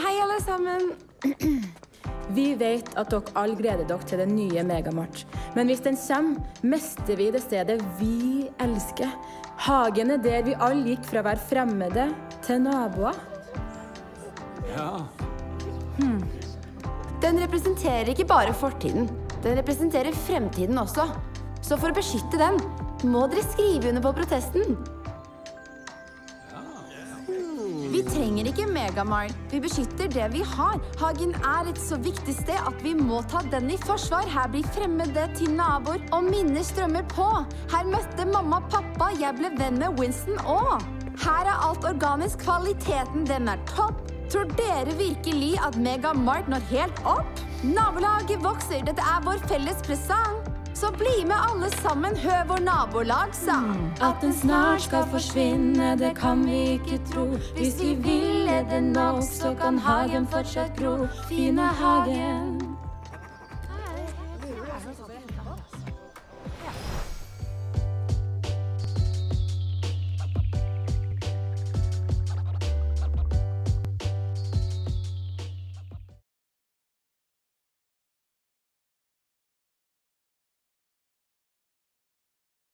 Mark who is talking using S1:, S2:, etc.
S1: Hei, alle sammen.
S2: Vi vet at dere alle gleder dere til den nye Megamart. Men hvis den kommer, mister vi det stedet vi elsker. Hagen er der vi alle gikk fra å være fremmede til naboer.
S1: Den representerer ikke bare fortiden. Den representerer fremtiden også. Så for å beskytte den, må dere skrive under på protesten. Vi trenger ikke Megamart. Vi beskytter det vi har. Hagen er et så viktig sted at vi må ta den i forsvar. Her blir fremmede til naboer, og minner strømmer på. Her møtte mamma pappa, jeg ble venn med Winston òg. Her er alt organisk, kvaliteten den er topp. Tror dere virkelig at Megamart når helt opp? Nabolaget vokser, dette er vår felles presang. Så bli med alle sammen, hør vår nabolag sa. Mm.
S2: At den snart skal forsvinne, det kan vi ikke tro. Hvis vi ville det nok, så kan hagen fortsatt gro. Fine hagen.